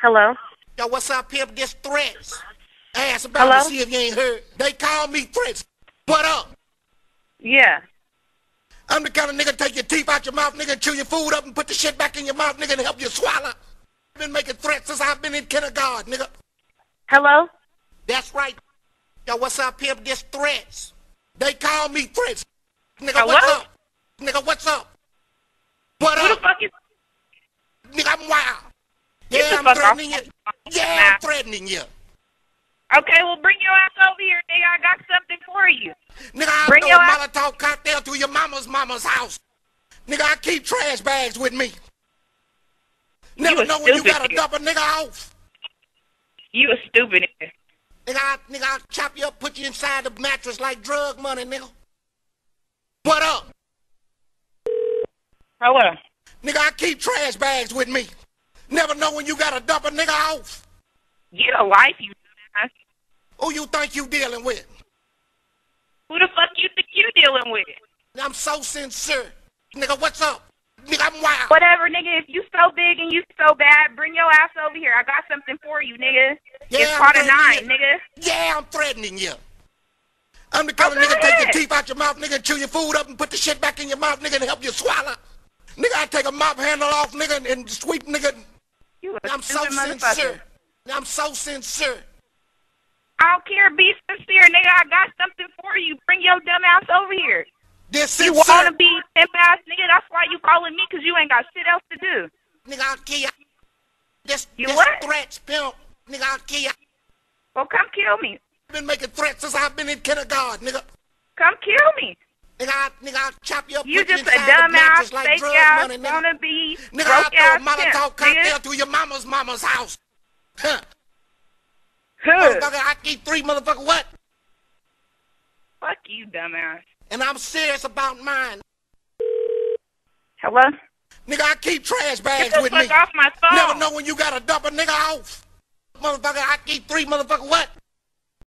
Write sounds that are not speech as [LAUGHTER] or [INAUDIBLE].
Hello? Yo, what's up, pimp? This threats. Ask about Hello? to see if you ain't heard. They call me threats. What up? Yeah. I'm the kind of nigga take your teeth out your mouth, nigga, chew your food up and put the shit back in your mouth, nigga, and help you swallow. I've been making threats since I've been in kindergarten, nigga. Hello? That's right. Yo, what's up, pimp? This threats. They call me threats. Nigga, Hello? what's up? Nigga, what's up? What Who the fuck is... Nigga, I'm wild. Get Yeah, the I'm fuck off threatening you. Yeah, I'm threatening you. Okay, well, bring your ass over here, nigga. I got something for you. Nigga, I Bring throw your a ass- Molotov cocktail to your mama's mama's house. Nigga, I keep trash bags with me. Never know when you gotta dump a nigga off. You a stupid nigga. Nigga, I, nigga, I'll chop you up, put you inside the mattress like drug money, nigga. What up? Hello? Nigga, I keep trash bags with me. Never know when you gotta dump a nigga off. Get a life, you ass. Who you think you dealing with? Who the fuck you think you dealing with? I'm so sincere. Nigga, what's up? Nigga, I'm wild. Whatever, nigga. If you so big and you so bad, bring your ass over here. I got something for you, nigga. Yeah, it's a threatening nine, you. nigga. Yeah, I'm threatening you. I'm the kind of nigga go take your teeth out your mouth, nigga, chew your food up and put the shit back in your mouth, nigga, and help you swallow. Nigga, I take a mop handle off, nigga, and, and sweep, nigga. You a I'm so sincere. I'm so sincere. I don't care. Be sincere, nigga. I got something for you. Bring your dumb ass over here. This You wanna be pimp ass nigga? That's why you calling me, cause you ain't got shit else to do. Nigga, I'll kill you. This, You this what? threats, pimp. Nigga, I'll kill you. Well, come kill me. I've been making threats since I've been in kindergarten, nigga. Come kill me. Nigga, I, nigga, I'll chop you up, You just a inside the dumb ass, mattress like fake ass, money, nigga. wanna be Nigga, I'll throw a Molotov cocktail to your mama's mama's house. [LAUGHS] Huh. Huh. Motherfucker, I keep three motherfucker what? Fuck you, dumbass. And I'm serious about mine. Hello? Nigga, I keep trash bags with me. off my phone. Never know when you gotta dump a nigga off. Motherfucker, I keep three motherfucker what?